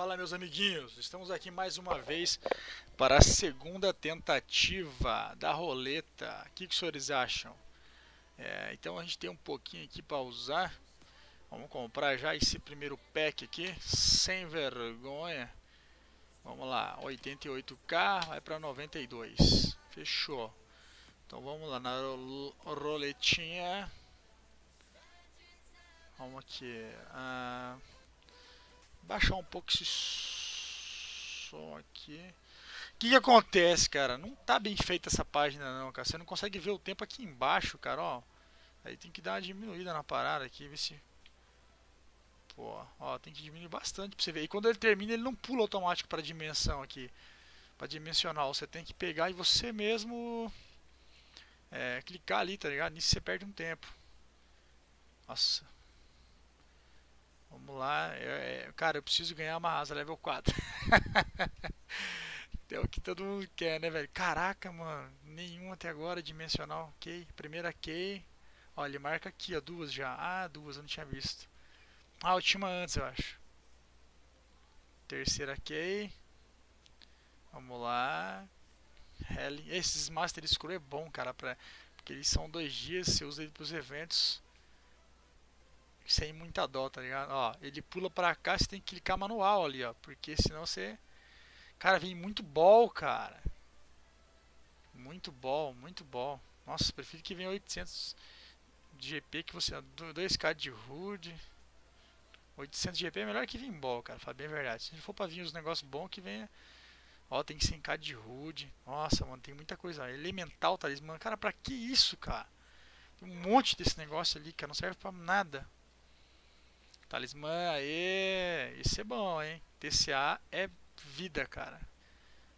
Fala meus amiguinhos, estamos aqui mais uma vez para a segunda tentativa da roleta. O que, que os senhores acham? É, então a gente tem um pouquinho aqui para usar. Vamos comprar já esse primeiro pack aqui, sem vergonha. Vamos lá, 88k vai para 92. Fechou. Então vamos lá na roletinha. Vamos aqui. Ah, baixar um pouco esse som aqui. O que, que, acontece, cara? Não tá bem feita essa página não, cara. Você não consegue ver o tempo aqui embaixo, cara, ó. Aí tem que dar uma diminuída na parada aqui, ver se... Pô, ó, tem que diminuir bastante pra você ver. E quando ele termina, ele não pula automático pra dimensão aqui. Pra dimensional. Você tem que pegar e você mesmo... É, clicar ali, tá ligado? Nisso você perde um tempo. Nossa, Vamos lá. Eu, é, cara, eu preciso ganhar uma asa level 4. é o que todo mundo quer, né, velho? Caraca, mano. Nenhum até agora dimensional. Ok. Primeira key. Olha, ele marca aqui, ó. Duas já. Ah, duas, eu não tinha visto. Ah, uma antes, eu acho. Terceira key. Vamos lá. Esses Master Scroll é bom, cara, pra... porque eles são dois dias, você usa ele pros eventos sem muita dó, tá ligado? Ó, ele pula pra cá, você tem que clicar manual ali, ó. Porque senão você... Cara, vem muito ball, cara. Muito ball, muito ball. Nossa, prefiro que venha 800 de GP que você... 2k de HUD. 800 de GP é melhor que vir ball, cara. Fala bem a verdade. Se for pra vir os negócios bons, que venha... Ó, tem 100k de HUD. Nossa, mano, tem muita coisa. Elemental talismã. Cara, pra que isso, cara? Tem um monte desse negócio ali, cara. Não serve pra nada. Talismã, aê! Isso é bom, hein? TCA é vida, cara.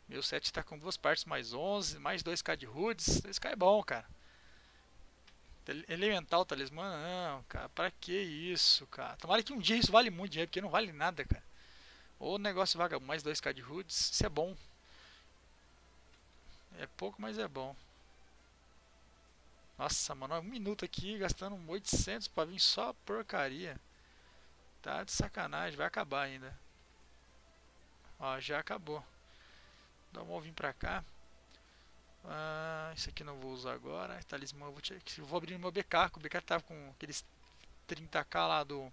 Meu set está com duas partes mais 11, mais 2k de hoods. 2k é bom, cara. Elemental talismã, não, cara. Pra que isso, cara? Tomara que um dia isso vale muito dinheiro, porque não vale nada, cara. Ou negócio vagabundo, mais 2k de hoods. Isso é bom. É pouco, mas é bom. Nossa, mano, um minuto aqui gastando 800 pra vir só porcaria. Tá de sacanagem, vai acabar ainda. Ó, já acabou. Dá um ovinho pra cá. Ah, isso aqui não vou usar agora. Talismã, eu vou, tirar, vou abrir no meu BK. O BK tava com aqueles 30k lá do,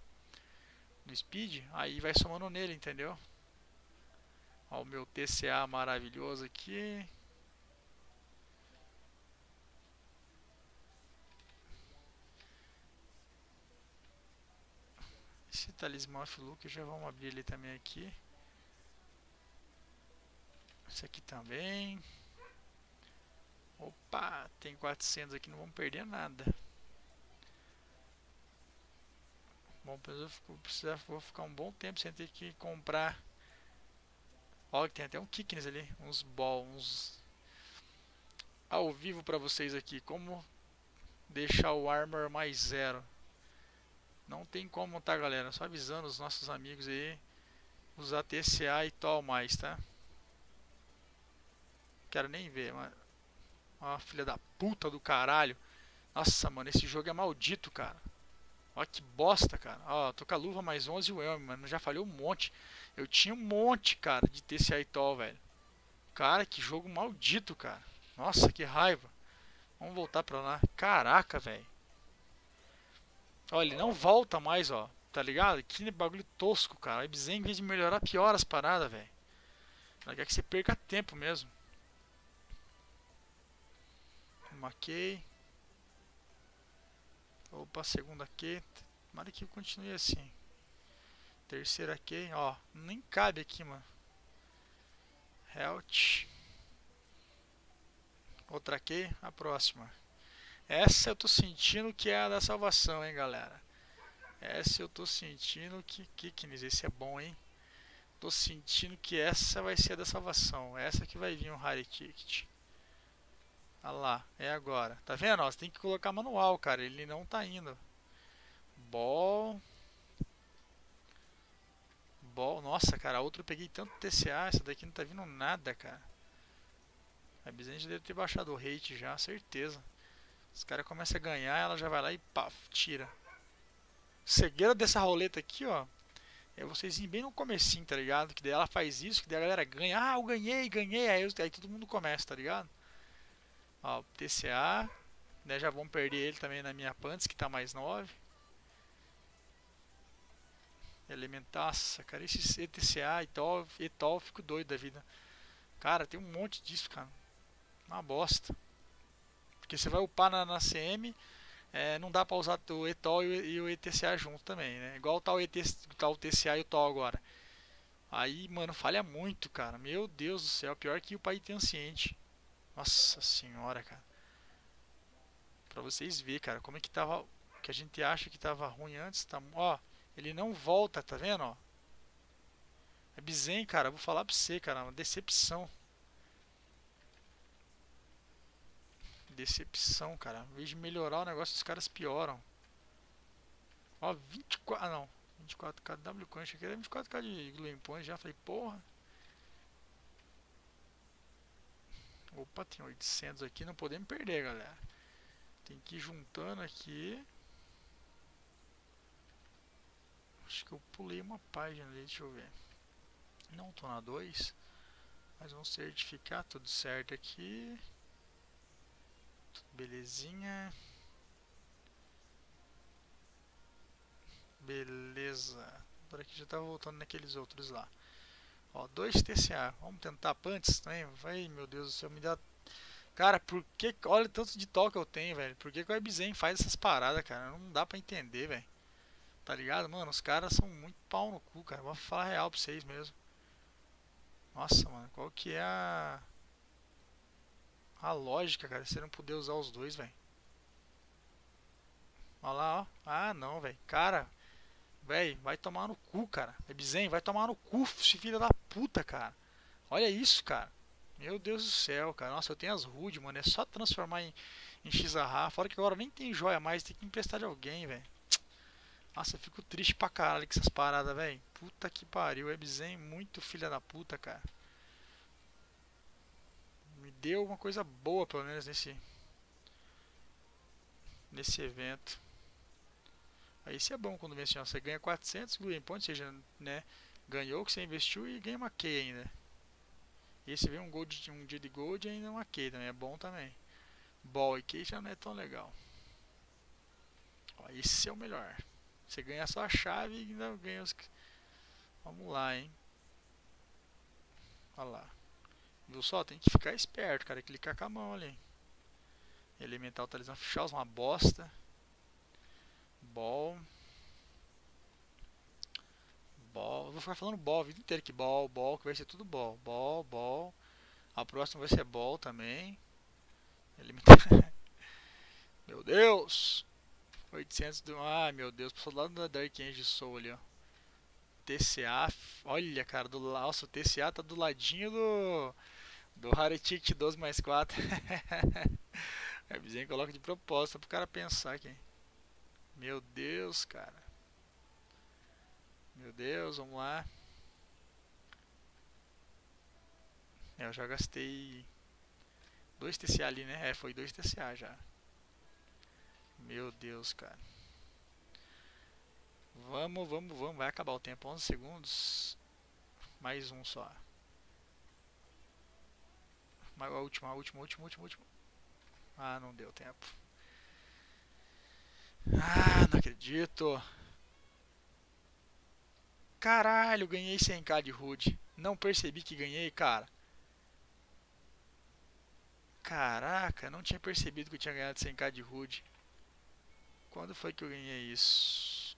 do Speed. Aí vai somando nele, entendeu? Ó, o meu TCA maravilhoso aqui. Esse talismã look já vamos abrir ele também aqui. Esse aqui também. Opa, tem 400 aqui, não vamos perder nada. Bom, eu precisar, vou ficar um bom tempo sem ter que comprar. Olha, tem até um Kiknes ali, uns ball, uns ao vivo para vocês aqui, como deixar o armor mais zero. Não tem como, tá, galera? Só avisando os nossos amigos aí. Usar TCA e tal mais, tá? Quero nem ver, mano. Ó, filha da puta do caralho. Nossa, mano, esse jogo é maldito, cara. Ó, que bosta, cara. Ó, tô com a luva mais 11 e o Elm, mano. Já falei um monte. Eu tinha um monte, cara, de TCA e tal, velho. Cara, que jogo maldito, cara. Nossa, que raiva. Vamos voltar pra lá. Caraca, velho. Ó, ele não volta mais, ó. Tá ligado? Que bagulho tosco, cara. A Ibzen, em vez de melhorar, piora as paradas, velho. Quer que você perca tempo mesmo. Uma key. Opa, segunda key. Tomara que continue assim. Terceira key, ó. Nem cabe aqui, mano. Health. Outra key, a próxima. Essa eu tô sentindo que é a da salvação, hein, galera. Essa eu tô sentindo que... Kiknis, esse é bom, hein. Tô sentindo que essa vai ser a da salvação. Essa que vai vir um Rare Ticket. Olha lá, é agora. Tá vendo? Ó, você tem que colocar manual, cara. Ele não tá indo. Ball. Ball. Nossa, cara, a outra eu peguei tanto TCA. Essa daqui não tá vindo nada, cara. A Bizante deve ter baixado o rate já, certeza. Os caras começam a ganhar, ela já vai lá e paf, tira. Segredo dessa roleta aqui, ó, É vocês bem no comecinho, tá ligado? Que daí ela faz isso, que daí a galera ganha. Ah, eu ganhei, ganhei. Aí, aí todo mundo começa, tá ligado? Ó, TCA. Né, já vamos perder ele também na minha Pants, que tá mais 9. Elementaça, cara. Esse ETCA, ETOL, ETOL, fico doido da vida. Cara, tem um monte disso, cara. Uma bosta. Porque você vai upar na, na CM, é, não dá pra usar o ETOL e o, ETCA junto também, né? Igual tá o, ET, tá o TCA e o TOL agora. Aí, mano, falha muito, cara. Meu Deus do céu, pior que o pai tem anciente. Nossa senhora, cara. Pra vocês verem, cara, como é que tava. Que a gente acha que tava ruim antes, tá. Ó, ele não volta, tá vendo, ó? É Bizen, cara, vou falar pra você, cara, uma decepção. Decepção, cara. Em vez de melhorar o negócio, os caras pioram. Ó, 24. Ah, não. 24k de W Crunch aqui era 24k de Glue Point. Já falei, porra. Opa, tem 800 aqui. Não podemos perder, galera. Tem que ir juntando aqui. Acho que eu pulei uma página ali, deixa eu ver. Não tô na 2. Mas vamos certificar tudo certo aqui. Belezinha. Beleza. Por aqui já tá voltando naqueles outros lá. Ó, 2 TCA. Vamos tentar punts também? Vai, meu Deus do céu, me dá... Cara, por que... Olha tanto de toque eu tenho, velho. Por que, que o Webzen faz essas paradas, cara? Não dá pra entender, velho. Tá ligado? Mano, os caras são muito pau no cu, cara. Vou falar real pra vocês mesmo. Nossa, mano, qual que é a... A lógica, cara, você não poder usar os dois, velho. Olha lá, ó. Ah, não, velho. Cara, velho, vai tomar no cu, cara. Ebzen, vai tomar no cu, filha da puta, cara. Olha isso, cara. Meu Deus do céu, cara. Nossa, eu tenho as rude, mano. É só transformar em, em XRA. Fora que agora nem tem joia mais, tem que emprestar de alguém, velho. Nossa, eu fico triste pra caralho com essas paradas, velho. Puta que pariu. Webzen muito filha da puta, cara. Deu uma coisa boa, pelo menos, nesse... Nesse evento. Aí isso é bom quando vence. Você ganha 400 Green Points, ou seja, né? Ganhou o que você investiu e ganha uma key ainda. E esse vem um, gold, um dia de gold ainda uma key também. É bom também. Ball e key já não é tão legal. Ó, esse é o melhor. Você ganha só a chave e ainda ganha os... Vamos lá, hein. Olha lá. Viu só? Tem que ficar esperto, cara. Clicar com a mão ali. Elemental talismã Fichaus, uma bosta. Ball. Ball. Vou ficar falando ball a vida inteira que ball, ball, que vai ser tudo ball. Ball, ball. A próxima vai ser ball também. Elemental. Meu Deus! 800 do... Ai, meu Deus, passou lá da Dark Angel Soul ali, ó. TCA, olha, cara, do nossa, o TCA tá do ladinho do do Haretic 12 mais 4. é vizinho coloca de propósito pro cara pensar aqui. Meu Deus, cara. Meu Deus, vamos lá. É, eu já gastei dois TCA ali, né? É, foi dois TCA já. Meu Deus, cara. Vamos, vamos, vamos. Vai acabar o tempo. 11 segundos. Mais um só. A última, a última, a última, a última, a última. Ah, não deu tempo. Ah, não acredito. Caralho, ganhei 100k de HUD. Não percebi que ganhei, cara. Caraca, não tinha percebido que eu tinha ganhado 100k de HUD. Quando foi que eu ganhei isso?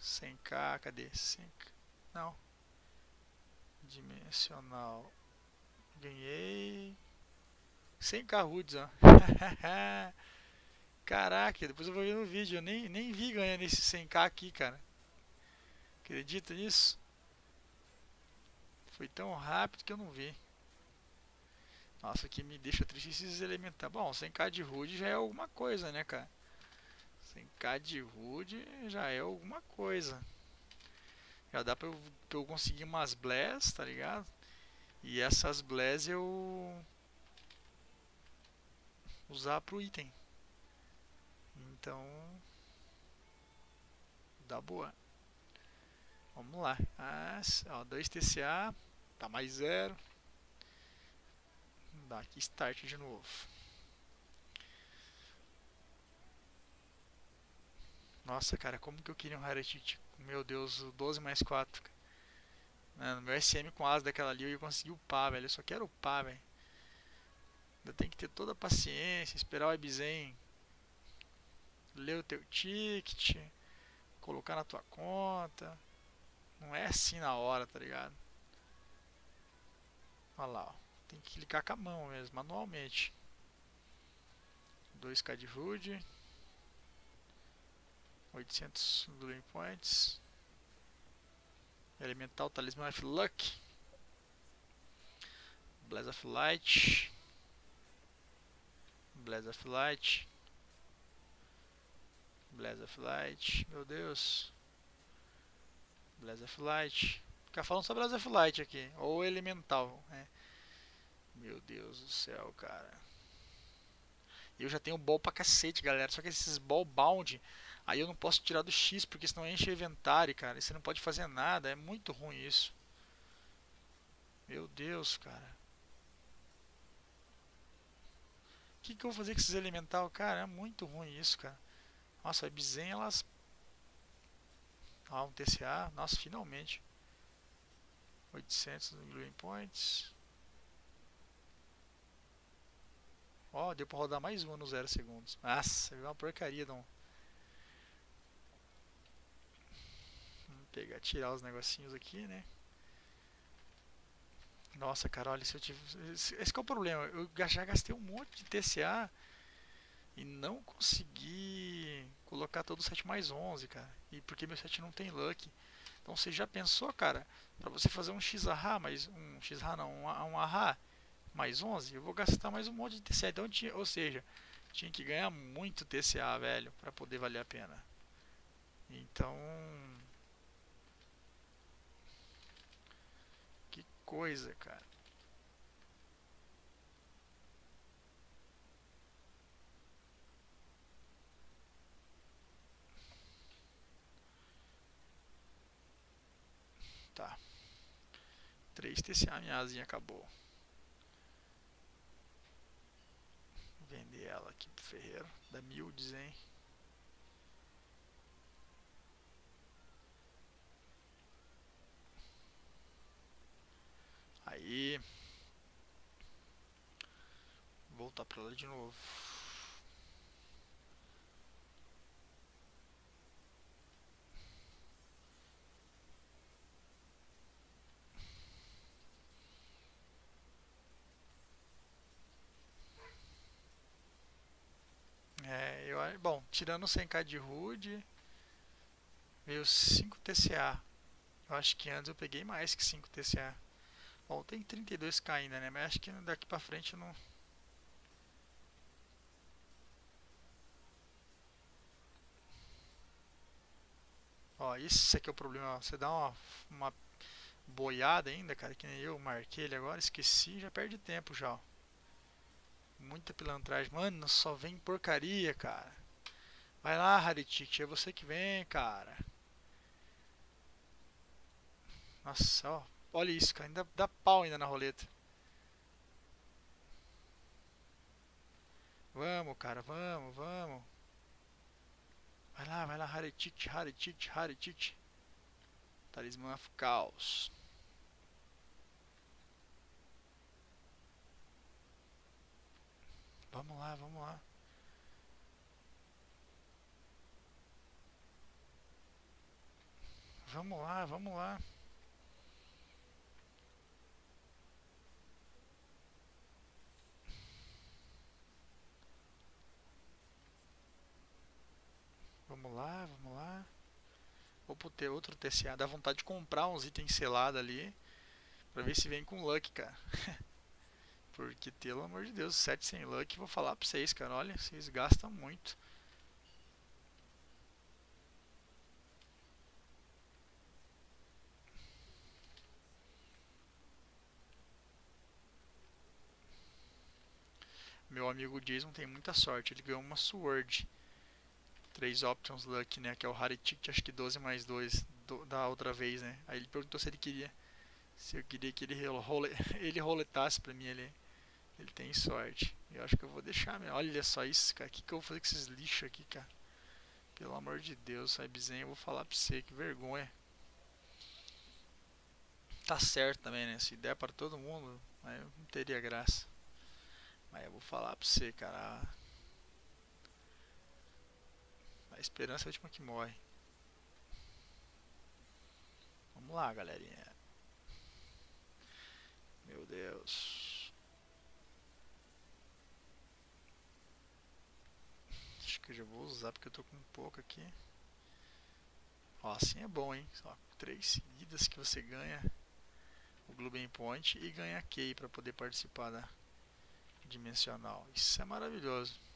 100k, cadê? 100k. Não. Dimensional. Ganhei 100k HUDs, ó. Caraca, depois eu vou ver no vídeo. Eu nem, nem vi ganhando esse 100k aqui, cara. Acredita nisso? Foi tão rápido que eu não vi. Nossa, que me deixa triste esses elementais. Bom, 100k de HUD já é alguma coisa, né, cara? 100k de HUD já é alguma coisa. Já dá pra eu, pra eu conseguir umas bless, tá ligado? E essas bless eu usar pro item. Então dá boa. Vamos lá. Ah, ó, 2 TCA. Tá mais zero. Dá aqui start de novo. Nossa, cara, como que eu queria um Haretite? Meu Deus, 12 mais 4. No meu SM com asa daquela ali eu ia conseguir upar, velho. Eu só quero upar, velho. Ainda tem que ter toda a paciência, esperar o Ebzen ler o teu ticket, colocar na tua conta. Não é assim na hora, tá ligado? Olha lá, ó. Tem que clicar com a mão mesmo, manualmente. 2k de HUD. 800 Gluing Points. Elemental Talisman of Luck. Blaze of Light. Blaze of Light. Of Light. Meu Deus. Blaze of Light. Ficar falando só Blaze of Light aqui. Ou Elemental. Né? Meu Deus do céu, cara. Eu já tenho ball pra cacete, galera. Só que esses ball bound. Aí eu não posso tirar do X, porque senão enche o inventário, cara. E você não pode fazer nada. É muito ruim isso. Meu Deus, cara. O que, que eu vou fazer com esses elemental? Cara, é muito ruim isso, cara. Nossa, a Ebzen, elas... Ah, um TCA. Nossa, finalmente. 800 no Gluing Points. Ó, oh, deu pra rodar mais uma no 0 segundos. Nossa, é uma porcaria não. Vamos pegar, tirar os negocinhos aqui, né? Nossa, cara, olha, se eu tive... Esse é o problema. Eu já gastei um monte de TCA e não consegui colocar todo o 7 mais 11, cara. E porque meu 7 não tem luck. Então você já pensou, cara, para você fazer um XAH mais um XAH não, um, um AHA mais 11, eu vou gastar mais um monte de TCA. Então, tinha, ou seja, tinha que ganhar muito TCA, velho, para poder valer a pena. Então, que coisa, cara. Tá. 3 TCA, minha asinha acabou. vender ela aqui pro ferreiro. Da mil, dizem. Aí. Voltar pra lá de novo. bom, tirando 100k de HUD, veio 5 TCA. Eu acho que antes eu peguei mais que 5 TCA. Bom, tem 32k ainda, né? Mas acho que daqui pra frente não... Ó, esse aqui é o problema. Você dá uma, uma boiada ainda, cara, que nem eu marquei ele agora, esqueci, já perde tempo já. Muita pilantragem. Mano, só vem porcaria, cara. Vai lá, Haritik, é você que vem, cara. Nossa, ó. Olha isso, cara. Ainda dá pau ainda na roleta. Vamos, cara. Vamos, vamos. Vai lá, vai lá. Haritik, Haritik, Haritik. Talismã of Caos. Vamos lá, vamos lá. Vamos lá, vamos lá. Vamos lá, vamos lá. Vou ter outro TCA. Dá vontade de comprar uns itens selados ali. Pra ver se vem com luck, cara. Porque, pelo amor de Deus, 7 sem luck, vou falar pra vocês, cara. Olha, vocês gastam muito. Meu amigo Jason tem muita sorte, ele ganhou uma Sword. 3 Options Luck, né? Que é o Rare Ticket, acho que 12 mais 2. do, da outra vez, né? Aí ele perguntou se ele queria. Se eu queria que ele, role, ele roletasse pra mim ali. Ele tem sorte. Eu acho que eu vou deixar mesmo. Olha só isso, cara. O que, que eu vou fazer com esses lixos aqui, cara? Pelo amor de Deus, Cybezen, eu vou falar pra você, que vergonha. Tá certo também, né? Se der para todo mundo, aí não teria graça. Mas eu vou falar pra você, cara. A esperança é a última que morre. Vamos lá, galerinha. Meu Deus. Acho que eu já vou usar porque eu tô com um pouco aqui. Ó, assim é bom, hein? Só três seguidas que você ganha o Globen Point e ganha Key para poder participar da dimensional. Isso é maravilhoso.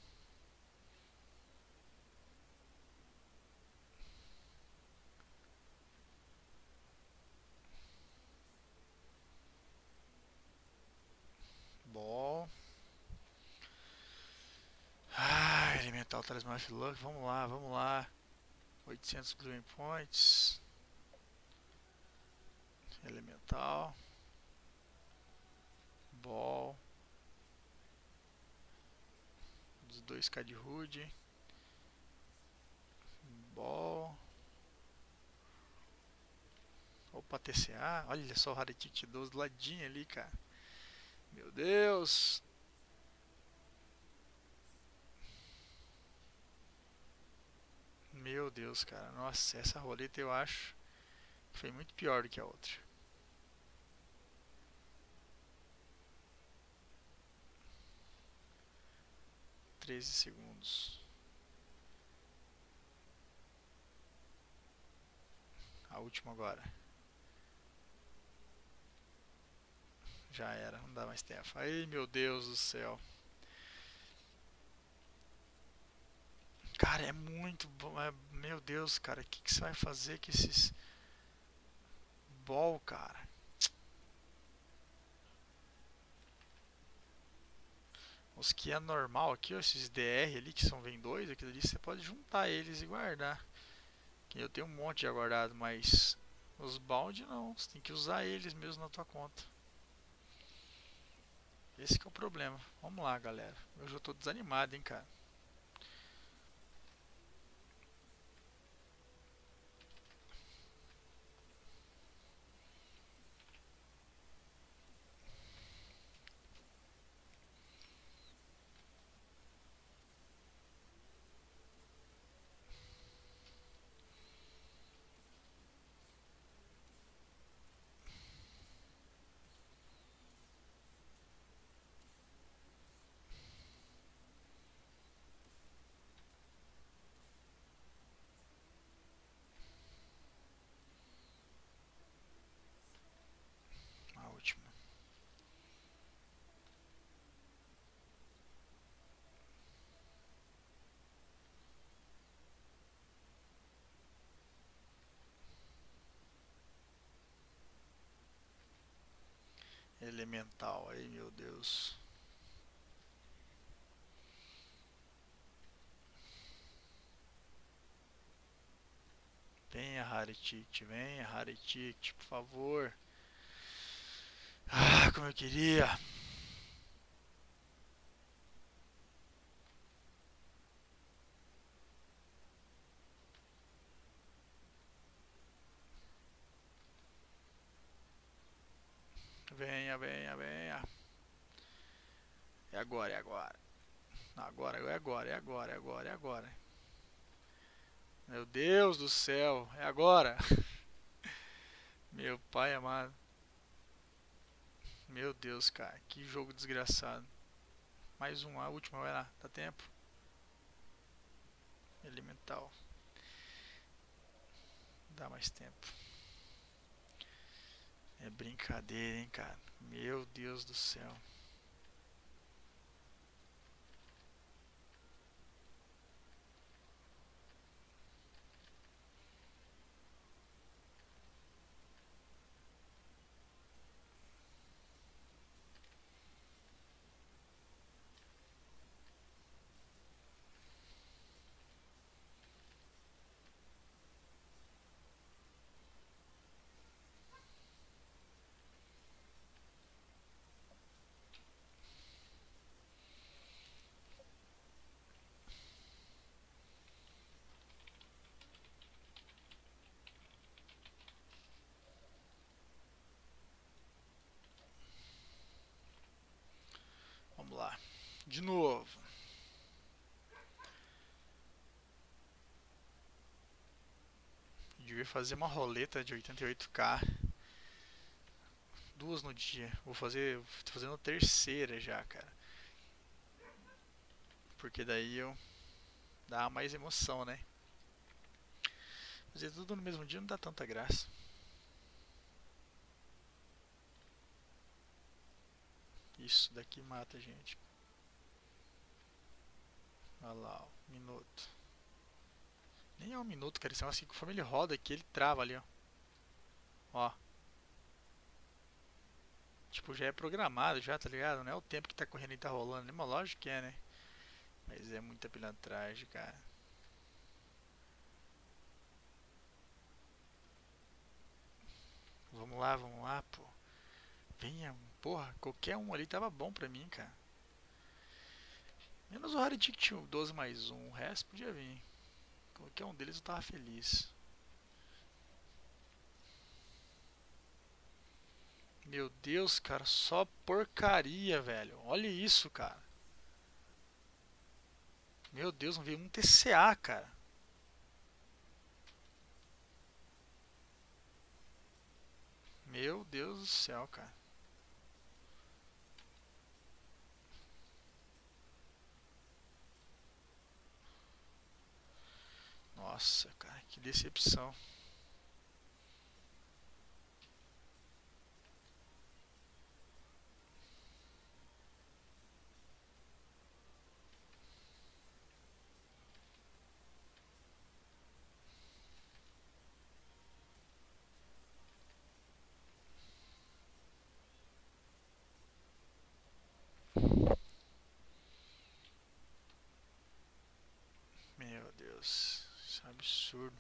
Bom. Ah, elemental talismã luck. Vamos lá, vamos lá. 800 Globen Points. Elemental. Ball. Dos 2k de Hood. Ball. Opa, TCA. Olha só o Raretic 12 do ladinho ali, cara. Meu Deus. Meu Deus, cara. Nossa, essa roleta eu acho que foi muito pior do que a outra. 13 segundos. A última agora. Já era, não dá mais tempo. Ai meu Deus do céu. Cara, é muito bom. É, meu Deus, cara, o que, que você vai fazer com esses. Ball, cara? Os que é normal aqui, ó, esses DR ali, que são vem dois, aquilo ali você pode juntar eles e guardar. Eu tenho um monte já guardado, mas os bound não, você tem que usar eles mesmo na tua conta. Esse é o problema. Vamos lá, galera. Eu já estou desanimado, hein, cara. Elemental aí, meu Deus. Venha, Haretit, venha, Haretit, por favor. Ah, como eu queria. Venha, venha, venha. É agora, é agora. Agora, é agora, é agora, é agora, é agora. Meu Deus do céu, é agora. Meu pai amado. Meu Deus, cara, que jogo desgraçado. Mais um, a última, vai lá, dá tempo. Elemental. Dá mais tempo. É brincadeira, hein, cara. Meu Deus do céu. De novo. Devia fazer uma roleta de 88k. Duas no dia. Vou fazer. Tô fazendo a terceira já, cara. Porque daí eu. Dá mais emoção, né? Fazer tudo no mesmo dia não dá tanta graça. Isso daqui mata a gente. Olha lá, ó, minuto. Nem é um minuto, cara. Isso é assim, conforme ele roda aqui, ele trava ali, ó. Ó. Tipo, já é programado já, tá ligado? Não é o tempo que tá correndo e tá rolando. Nenhuma lógica que é, né? Mas é muita pilantragem, cara. Vamos lá, vamos lá, pô. Venha, porra. Qualquer um ali tava bom pra mim, cara. Menos o Haritic tinha 12 mais 1. O resto podia vir. Qualquer um deles eu tava feliz. Meu Deus, cara, só porcaria, velho. Olha isso, cara. Meu Deus, não veio um TCA, cara. Meu Deus do céu, cara. Nossa, cara, que decepção. Meu Deus. Isso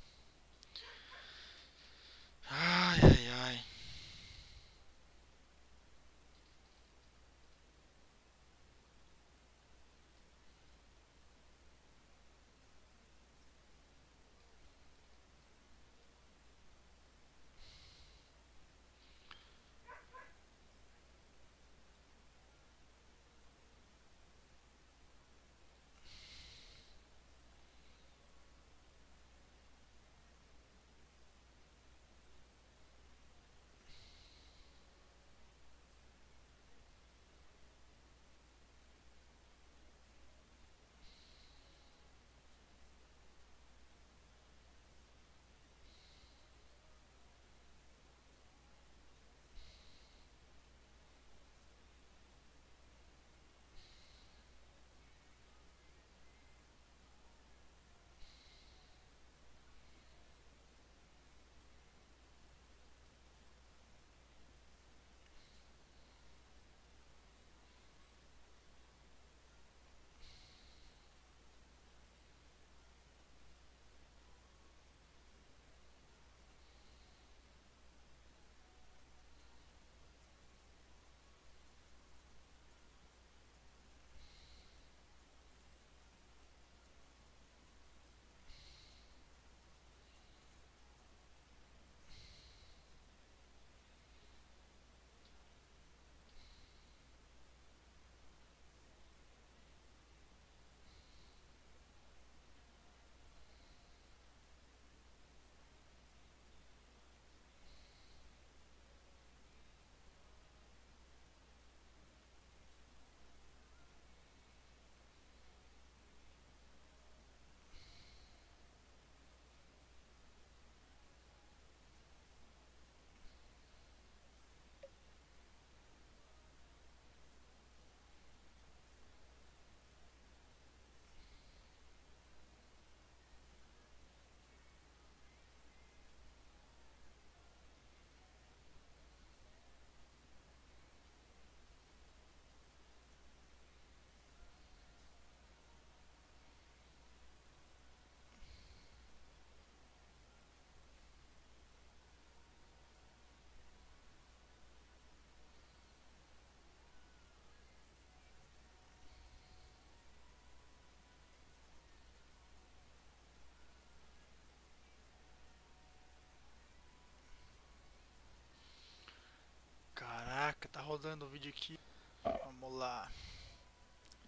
rodando o vídeo aqui. Vamos lá.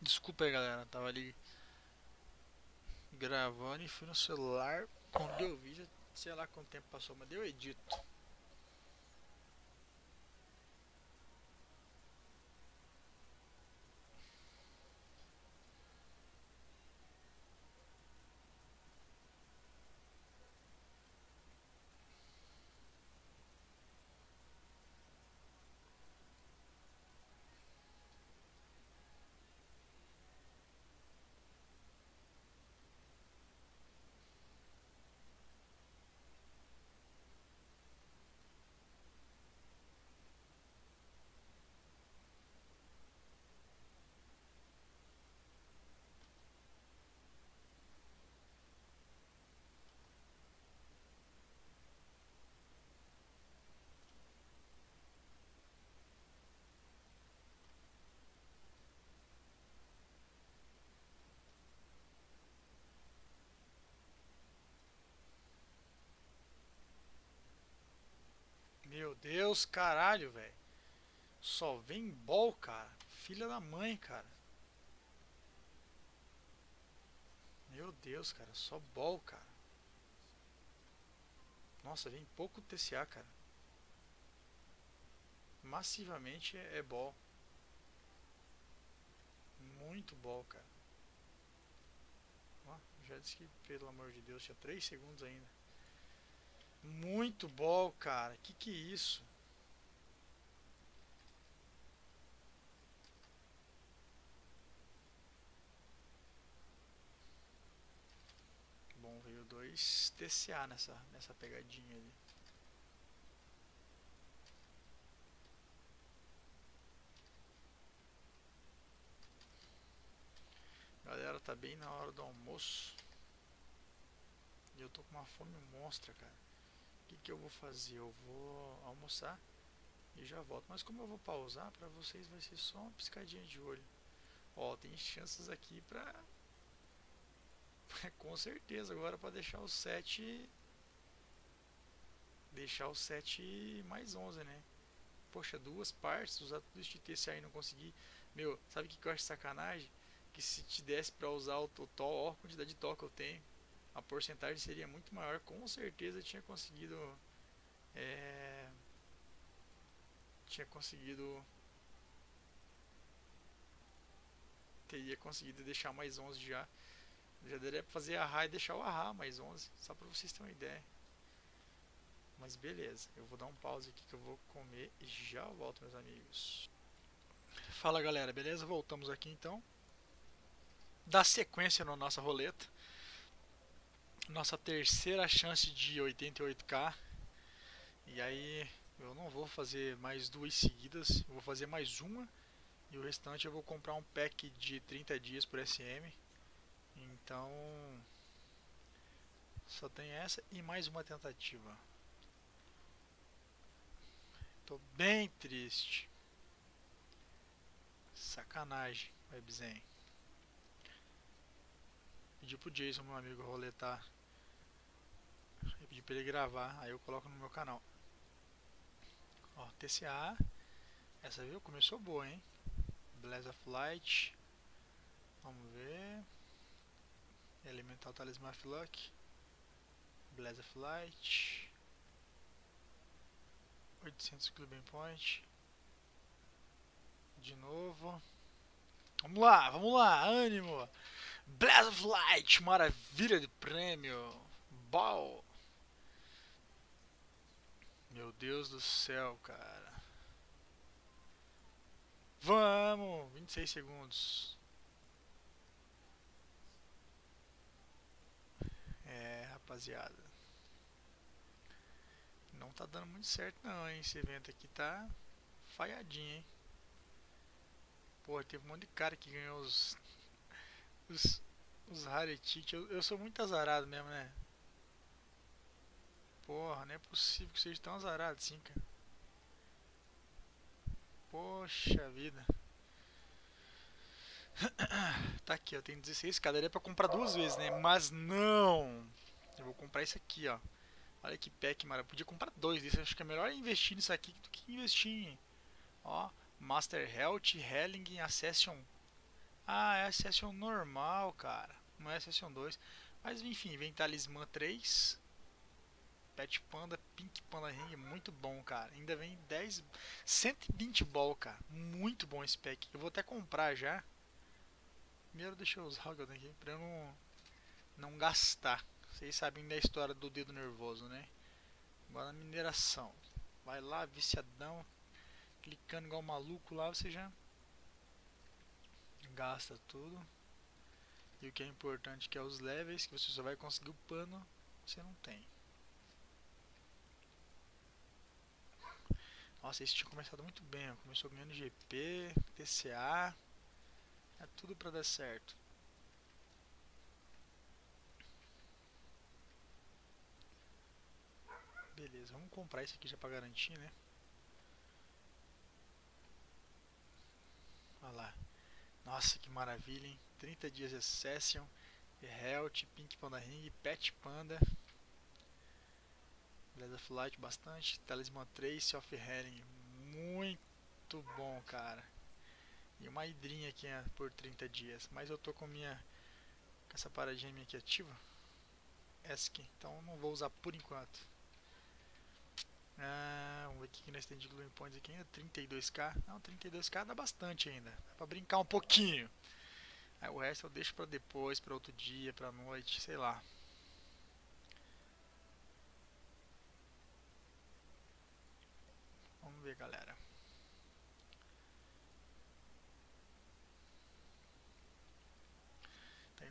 Desculpa aí, galera. Tava ali gravando e fui no celular. Quando eu vi, sei lá quanto tempo passou, mas deu edito. Meu Deus, caralho, velho. Só vem bol, cara. Filha da mãe, cara. Meu Deus, cara. Só bol, cara. Nossa, vem pouco TCA, cara. Massivamente é bol. Muito bol, cara. Ó, já disse que, pelo amor de Deus, tinha 3 segundos ainda. Muito bom, cara. Que que é isso? Bom, dois TCA nessa, nessa pegadinha ali. Galera, tá bem na hora do almoço. E eu tô com uma fome monstra, cara. O que, que eu vou fazer? Eu vou almoçar e já volto. Mas como eu vou pausar, para vocês vai ser só uma piscadinha de olho. Ó, tem chances aqui pra... Com certeza, agora para deixar o 7... Deixar o 7 mais 11, né? Poxa, duas partes, usar tudo isso de TCA e não conseguir... Meu, sabe que, que eu acho sacanagem? Que se te desse pra usar o, o ó a quantidade de toque eu tenho a porcentagem seria muito maior, com certeza tinha conseguido é, tinha conseguido teria conseguido deixar mais 11 já já daria pra fazer a e deixar o arra mais 11 só pra vocês terem uma ideia mas beleza, eu vou dar um pause aqui que eu vou comer e já volto meus amigos Fala galera, beleza? Voltamos aqui então Dá sequência na nossa roleta nossa terceira chance de 88k. E aí eu não vou fazer mais duas seguidas, eu vou fazer mais uma e o restante eu vou comprar um pack de 30 dias por SM. Então só tem essa e mais uma tentativa. Tô bem triste. Sacanagem, Webzen. Pedi pro Jason, meu amigo, roletar pedi pra ele gravar, aí eu coloco no meu canal. Ó, TCA. Essa viu? Começou boa, hein? Blaze of Light. Vamos ver. Elemental Talisman of Luck. Blaze of Light. 800 Clubbing Point. De novo. Vamos lá, vamos lá, ânimo! Blaze of Light, maravilha de prêmio! Ball! Meu Deus do céu, cara. Vamos! 26 segundos. É, rapaziada. Não tá dando muito certo não, hein? Esse evento aqui tá falhadinho, hein? Pô, teve um monte de cara que ganhou os... Os, os Raretit. Eu, eu sou muito azarado mesmo, né? Porra, não é possível que seja tão azarado assim, cara. Poxa vida. Tá aqui, ó. Tem 16 cada. Pra comprar duas vezes, né? Mas não. Eu vou comprar esse aqui, ó. Olha que pack, mano. Eu podia comprar dois desses. Acho que é melhor investir nisso aqui do que investir em... Ó. Master Health, Helling, Accession... Ah, é a session normal, cara. Não é a session 2. Mas enfim, vem Talismã 3. Pet Panda, Pink Panda Ring, muito bom, cara. Ainda vem 10, 120 ball, cara. Muito bom esse pack. Eu vou até comprar já. Primeiro deixa eu usar o que eu tenho aqui pra eu não, não gastar. Vocês sabem da história do dedo nervoso, né? Agora mineração. Vai lá, viciadão. Clicando igual maluco lá, você já gasta tudo. E o que é importante que é os levels, que você só vai conseguir o pano, você não tem. Nossa, esse tinha começado muito bem, ó. começou ganhando GP, TCA, é tudo pra dar certo. Beleza, vamos comprar esse aqui já pra garantir, né? Olha lá. Nossa, que maravilha, hein? 30 dias de Session, Health, Pink Panda Ring, Pet Panda. Blaze of Light bastante. Talisman 3, Self Healing. Muito bom, cara. E uma hidrinha aqui né, por 30 dias. Mas eu tô com minha. Com essa paradinha minha aqui ativa. ESC. Então não vou usar por enquanto. Ah, vamos ver o que nós temos de Glowing Points aqui ainda. 32k. Não, 32k dá bastante ainda. Dá pra brincar um pouquinho. Aí o resto eu deixo pra depois, pra outro dia, pra noite, sei lá. Vamos ver, galera.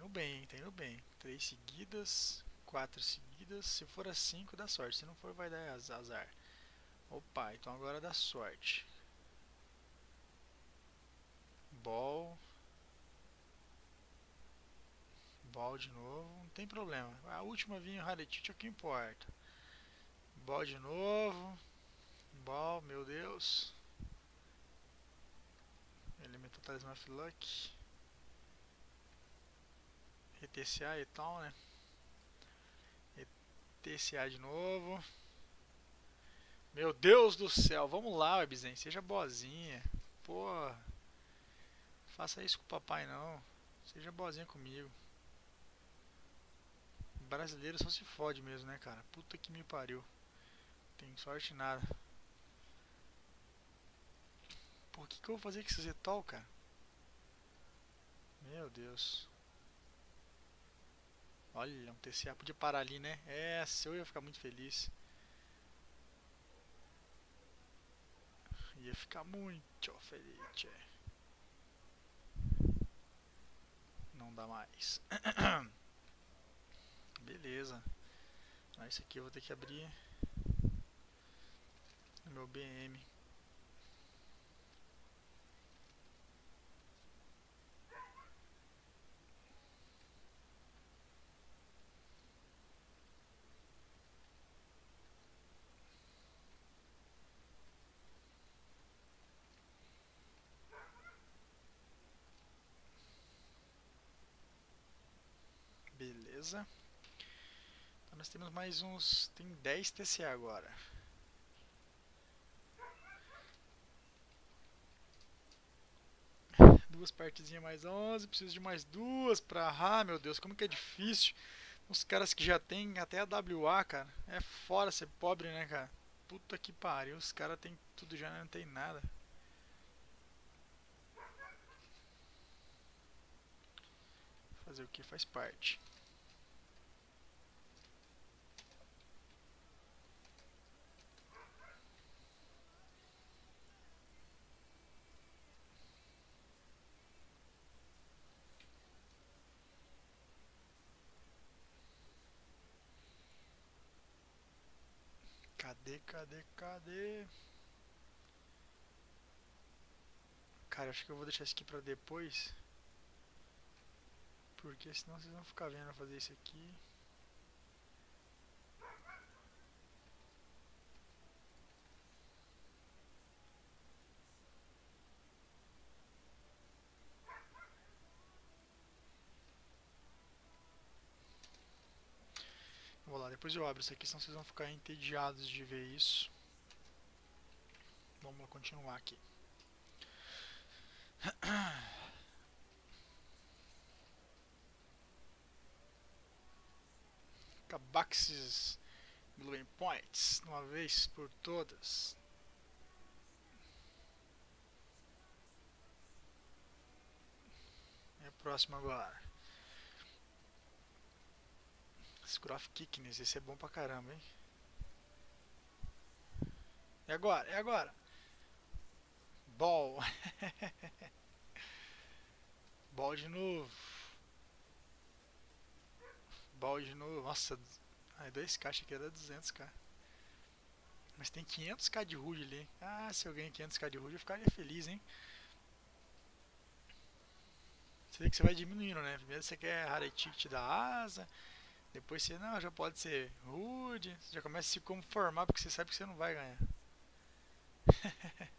Indo bem, tá indo bem. Três seguidas, quatro seguidas. Se for a cinco, dá sorte. Se não for, vai dar azar. Opa, então agora dá sorte. Ball. Ball de novo, não tem problema. A última vinha Raretite é o que importa. Ball de novo. Ball, meu Deus. Elemento Talismã Luck. ETCA e tal, né? ETCA de novo. Meu Deus do céu, vamos lá, Webzen, seja boazinha. Pô, faça isso com o papai não. Seja boazinha comigo. Brasileiro só se fode mesmo, né, cara? Puta que me pariu. Tem sorte nada. Por que, que eu vou fazer com esse Zetol, cara? Meu Deus. Olha, um TCA podia parar ali, né? É, se eu ia ficar muito feliz. Ia ficar muito feliz. Não dá mais. Beleza. Ah, esse aqui eu vou ter que abrir meu BM. Beleza. Então nós temos mais uns... Tem 10 TCA agora. Duas partezinhas mais 11. Preciso de mais duas pra... Ah, meu Deus, como que é difícil. Os caras que já tem até a WA, cara. É fora ser pobre, né, cara? Puta que pariu. Os caras tem tudo já, não tem nada. Fazer o que faz parte. Cadê, cadê, cadê? Cara, acho que eu vou deixar isso aqui pra depois. Porque senão vocês vão ficar vendo fazer isso aqui. Depois eu abro isso aqui, senão vocês vão ficar entediados de ver isso. Vamos continuar aqui. Cabaxes Blue Points, uma vez por todas. É a próxima agora. Scruff Kickness, esse é bom pra caramba, hein? É agora, é agora. Ball. Ball de novo. Ball de novo. Nossa, aí 2k, achei que era 200k. Mas tem 500k de HUD ali. Ah, se eu ganhar 500k de HUD eu ficaria feliz, hein? Você vê que você vai diminuindo, né? Primeiro você quer Rare Ticket da asa. Depois você, não, já pode ser HUD. Você já começa a se conformar porque você sabe que você não vai ganhar.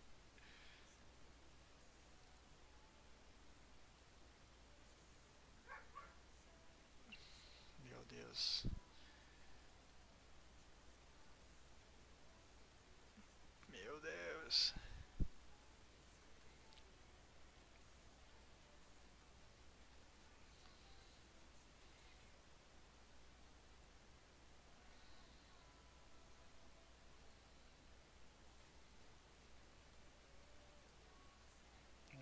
Meu Deus.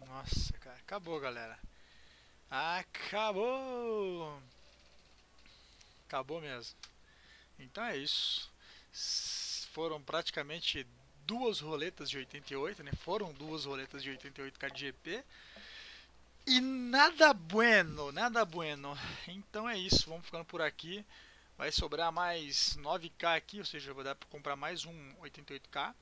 Nossa, cara, acabou, galera. Acabou! Acabou mesmo. Então é isso. Foram praticamente duas roletas de 88, né? Foram duas roletas de 88 de GP. E nada bueno, nada bueno. Então é isso, vamos ficando por aqui. Vai sobrar mais 9k aqui, ou seja, vou dar para comprar mais um 88k.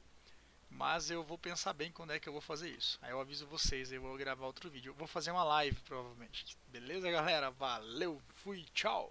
Mas eu vou pensar bem quando é que eu vou fazer isso. Aí eu aviso vocês, eu vou gravar outro vídeo. Eu vou fazer uma live provavelmente. Beleza, galera? Valeu, fui, tchau!